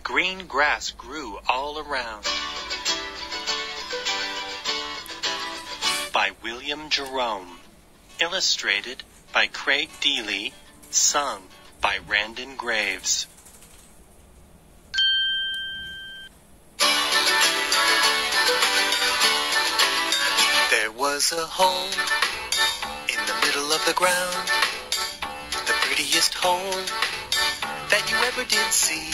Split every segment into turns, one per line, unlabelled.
the green grass grew all around. By William Jerome. Illustrated by Craig Deely. Sung by Randon Graves. There was a hole in the middle of the ground, the prettiest hole ever did see.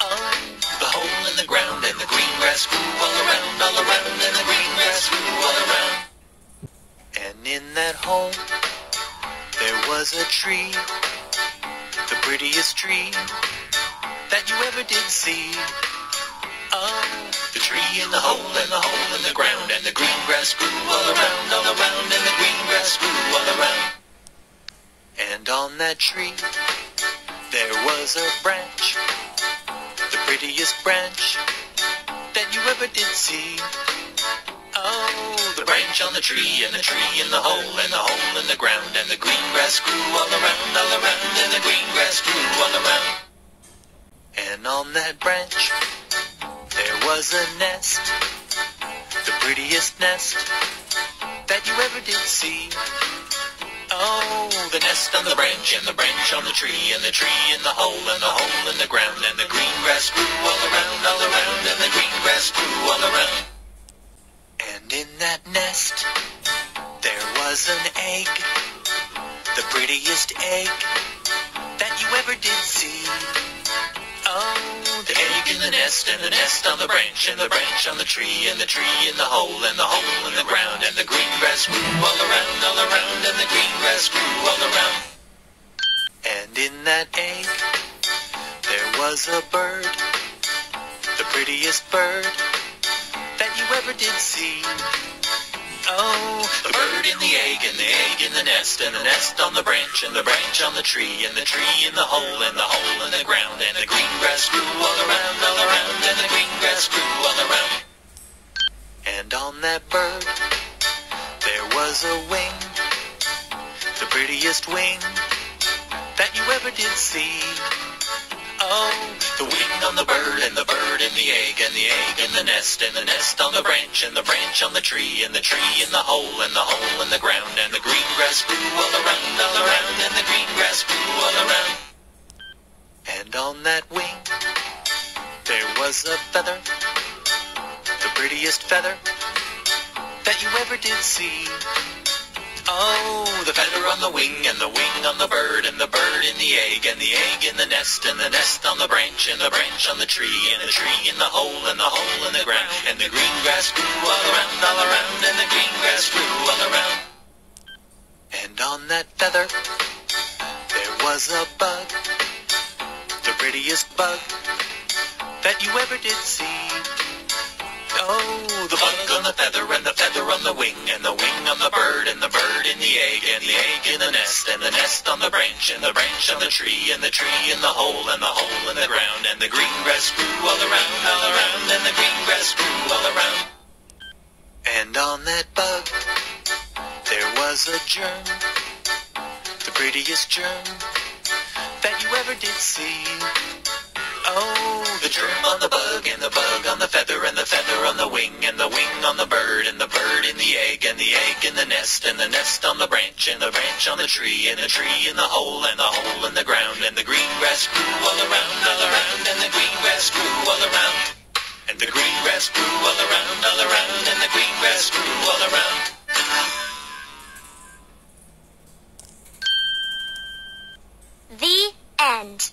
Oh, the hole in the ground and the green grass grew all around, all around, and the green grass grew all around. And in that hole, there was a tree, the prettiest tree that you ever did see. Oh, the tree in the hole and the hole in the ground and the green grass grew all around, all around, and the green grass grew all around. And on that tree, there was a branch, the prettiest branch that you ever did see. Oh, the branch on the tree and the tree in the hole and the hole in the ground and the green grass grew all around, all around, and the green grass grew all around. And on that branch, there was a nest, the prettiest nest that you ever did see. Nest on the branch and the branch on the tree and the tree in the hole and the hole in the ground and the green grass grew all around, all around, and the green grass grew all around. And in that nest, there was an egg, the prettiest egg that you ever did see. Oh, the egg in the nest and the nest on the branch and the branch on the tree and the tree in the hole and the hole in the ground and the green grass grew all around, all around, and the green grass grew all around. And in that egg, there was a bird, the prettiest bird that you ever did see. Oh, the bird in the egg and the egg in the nest and the nest on the branch and the branch on the tree and the tree in the hole and the was a wing, the prettiest wing that you ever did see. Oh, the wing on the bird and the bird in the egg and the egg in the nest and the nest on the branch and the branch on the tree and the tree in the hole and the hole in the ground and the green grass grew all around, all around, and the green grass grew all around. And on that wing, there was a feather, the prettiest feather that you ever did see. Oh, the feather on the wing and the wing on the bird and the bird in the egg and the egg in the nest and the nest on the branch and the branch on the tree and the tree in the hole and the hole in the ground and the green grass grew all around, all around, and the green grass grew all around. And on that feather, there was a bug, the prettiest bug that you ever did see. Oh, the bug on the feather and the the wing and the wing on the bird and the bird in the egg and the egg in the nest and the nest on the branch and the branch on the tree and the tree in the hole and the hole in the ground and the green grass grew all around, all around, and the green grass grew all around. And on that bug, there was a germ, the prettiest germ that you ever did see. Oh, the germ on the bug and the bug on the feather the feather wing on the bird and the bird in the egg and the egg in the nest and the nest on the branch and the branch on the tree and the tree in the hole and the hole in the ground and the green grass grew all around, all around, and the green grass grew all around. And the green grass grew all around, all around, and the green grass grew all around.
The end.